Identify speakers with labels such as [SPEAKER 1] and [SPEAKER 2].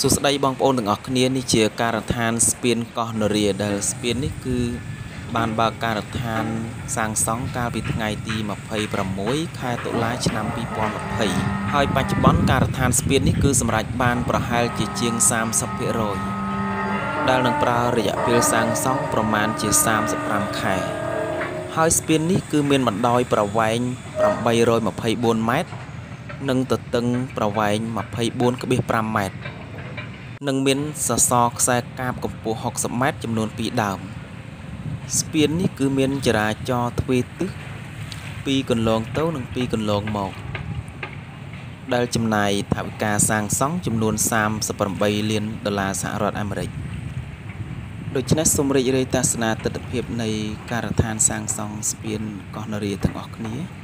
[SPEAKER 1] សួស្តីបងប្អូនទាំងអស់គ្នានេះជាការដ្ឋានស្ពានកោះនរាដែលស្ពាននេះគឺបានបើកការដ្ឋានសាងសង់កាលពីថ្ងៃទី26ខែតុលាឆ្នាំ2020ហើយបច្ចុប្បន្នការដ្ឋានស្ពាននេះគឺសម្រាប់បានប្រហែលជាជាង30%ដែលនឹងប្រើរយៈពេលសាងសង់ប្រមាណជា35ខែហើយស្ពាននេះគឺមានបណ្ដោយប្រវែង824ម៉ែត្រនិងទទឹងប្រវែង24.5ម៉ែត្រ និងមានសសរខ្សែកាបកម្ពស់60ម៉ែត្រចំនួន2ដើម ស្ពាននេះគឺមានចរាចរណ៍ទ្វេទិសពីកន្លងទៅនិងពីកន្លងមក ដែលចំណាយថវិកាសាងសង់ចំនួន38លានដុល្លារសហរដ្ឋអាមេរិកដូច្នេះសូមរីករាយទស្សនាទស្សនវិជ្ជានៃការដ្ឋានសាងសង់ស្ពានកោះនរាទាំងអស់គ្នា